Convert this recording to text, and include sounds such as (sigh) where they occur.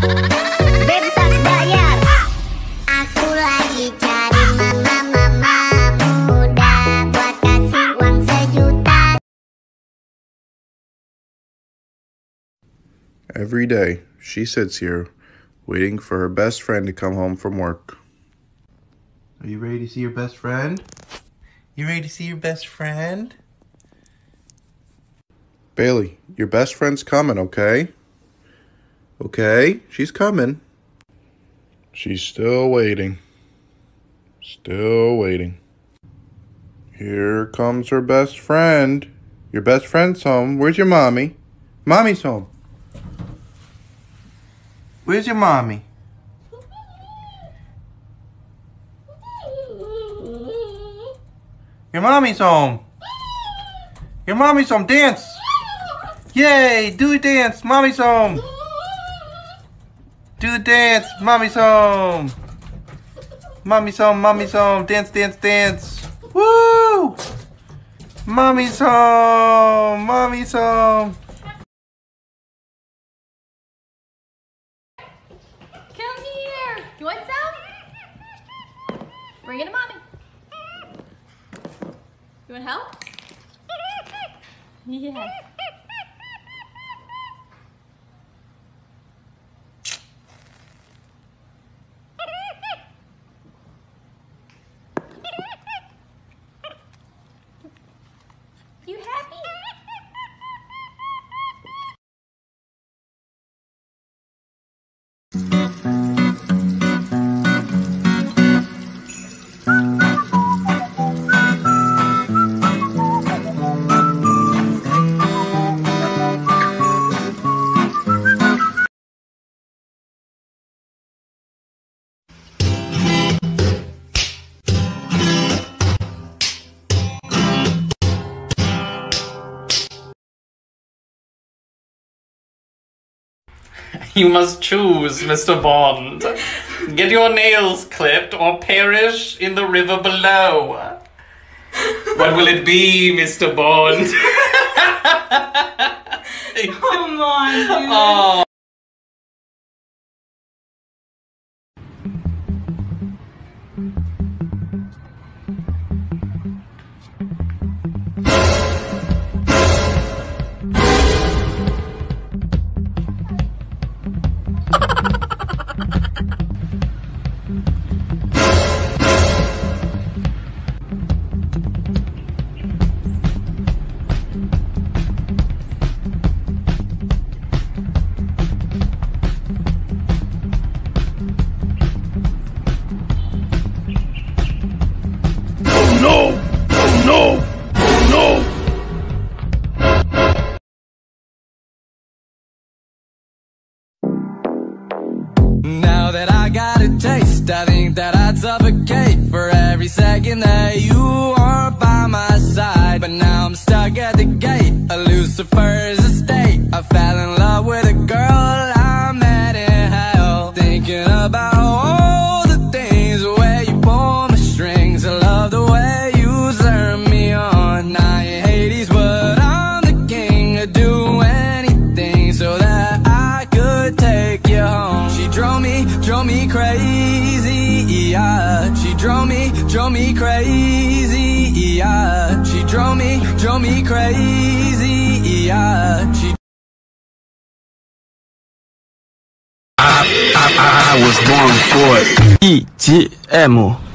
Bebas bayar. Aku lagi cari mama-mama muda buat kasih uang sejuta. Every day, she sits here, waiting for her best friend to come home from work. Are you ready to see your best friend? You ready to see your best friend? Bailey, your best friend's coming, okay? Okay, she's coming. She's still waiting. Still waiting. Here comes her best friend. Your best friend's home. Where's your mommy? Mommy's home. Where's your mommy? Your mommy's home. Your mommy's home. Dance. Yay! Do a dance. Mommy's home. Do a dance. Mommy's home. Mommy's home. Mommy's home. Dance, dance, dance. Woo! Mommy's home. Mommy's home. Come here. You want some? Bring it to mommy. You want help? (laughs) Yes. (laughs) You must choose, Mr. Bond. Get your nails clipped or perish in the river below. What will it be, Mr. Bond? (laughs) (laughs) Come on, dude. oh. Now that I got a taste, I think that I'd suffocate for every second that you are by my side. But now I'm stuck at the gate, a Lucifer's drove me, drove me crazy, yeah. She drove me, drove me crazy, yeah. She I was born for it. EGM.